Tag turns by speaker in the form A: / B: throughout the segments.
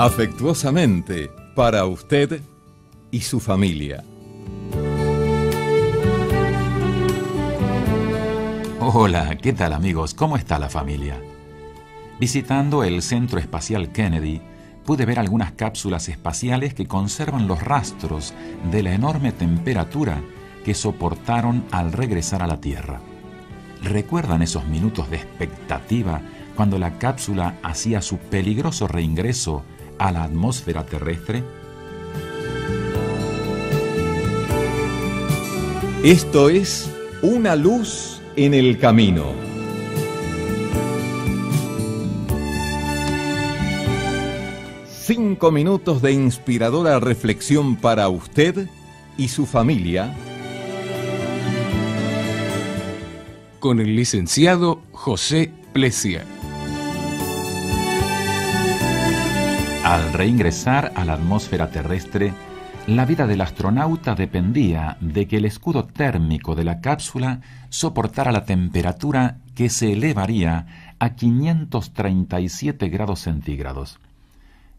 A: Afectuosamente, para usted y su familia.
B: Hola, ¿qué tal amigos? ¿Cómo está la familia? Visitando el Centro Espacial Kennedy, pude ver algunas cápsulas espaciales que conservan los rastros de la enorme temperatura que soportaron al regresar a la Tierra. ¿Recuerdan esos minutos de expectativa cuando la cápsula hacía su peligroso reingreso a la atmósfera terrestre?
A: Esto es Una luz en el camino. Cinco minutos de inspiradora reflexión para usted y su familia.
C: Con el licenciado José Plesia.
B: Al reingresar a la atmósfera terrestre, la vida del astronauta dependía de que el escudo térmico de la cápsula soportara la temperatura que se elevaría a 537 grados centígrados.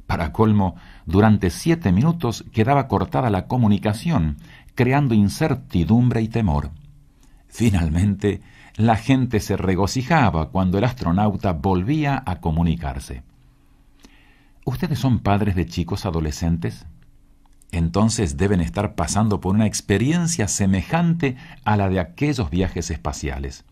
B: Para colmo, durante siete minutos quedaba cortada la comunicación, creando incertidumbre y temor. Finalmente, la gente se regocijaba cuando el astronauta volvía a comunicarse. ¿Ustedes son padres de chicos adolescentes? Entonces deben estar pasando por una experiencia semejante a la de aquellos viajes espaciales.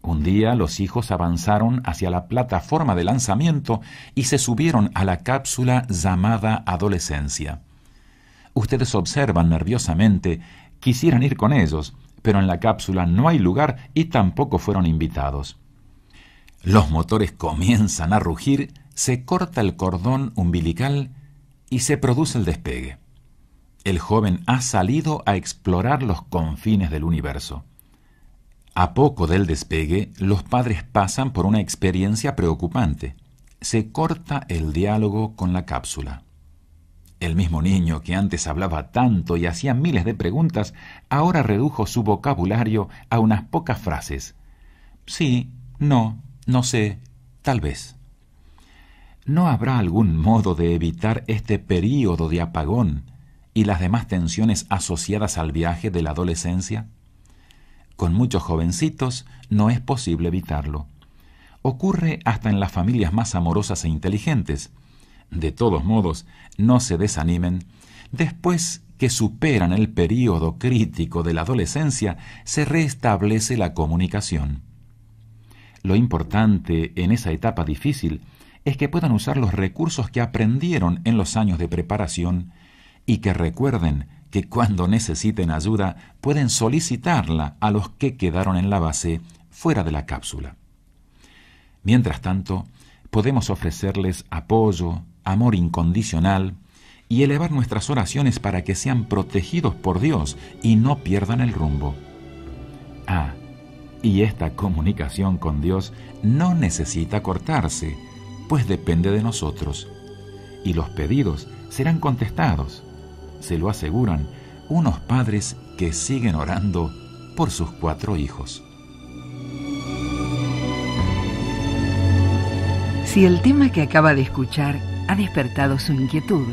B: Un día los hijos avanzaron hacia la plataforma de lanzamiento y se subieron a la cápsula llamada adolescencia. Ustedes observan nerviosamente, quisieran ir con ellos, pero en la cápsula no hay lugar y tampoco fueron invitados. Los motores comienzan a rugir se corta el cordón umbilical y se produce el despegue. El joven ha salido a explorar los confines del universo. A poco del despegue, los padres pasan por una experiencia preocupante. Se corta el diálogo con la cápsula. El mismo niño que antes hablaba tanto y hacía miles de preguntas, ahora redujo su vocabulario a unas pocas frases. Sí, no, no sé, tal vez. ¿No habrá algún modo de evitar este período de apagón y las demás tensiones asociadas al viaje de la adolescencia? Con muchos jovencitos no es posible evitarlo. Ocurre hasta en las familias más amorosas e inteligentes. De todos modos, no se desanimen. Después que superan el período crítico de la adolescencia, se restablece la comunicación. Lo importante en esa etapa difícil es que puedan usar los recursos que aprendieron en los años de preparación y que recuerden que cuando necesiten ayuda pueden solicitarla a los que quedaron en la base fuera de la cápsula. Mientras tanto, podemos ofrecerles apoyo, amor incondicional y elevar nuestras oraciones para que sean protegidos por Dios y no pierdan el rumbo. Ah, y esta comunicación con Dios no necesita cortarse, pues depende de nosotros. Y los pedidos serán contestados, se lo aseguran unos padres que siguen orando por sus cuatro hijos.
D: Si el tema que acaba de escuchar ha despertado su inquietud,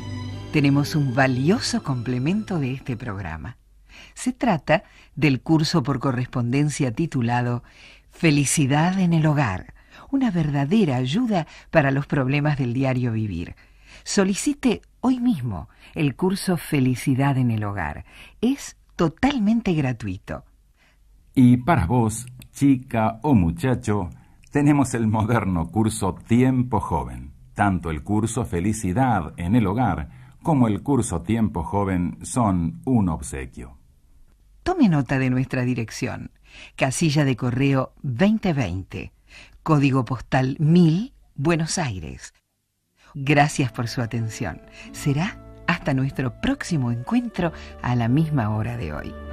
D: tenemos un valioso complemento de este programa. Se trata del curso por correspondencia titulado Felicidad en el Hogar una verdadera ayuda para los problemas del diario vivir. Solicite hoy mismo el curso Felicidad en el Hogar. Es totalmente gratuito.
B: Y para vos, chica o muchacho, tenemos el moderno curso Tiempo Joven. Tanto el curso Felicidad en el Hogar como el curso Tiempo Joven son un obsequio.
D: Tome nota de nuestra dirección. Casilla de correo 2020 Código postal 1000, Buenos Aires. Gracias por su atención. Será hasta nuestro próximo encuentro a la misma hora de hoy.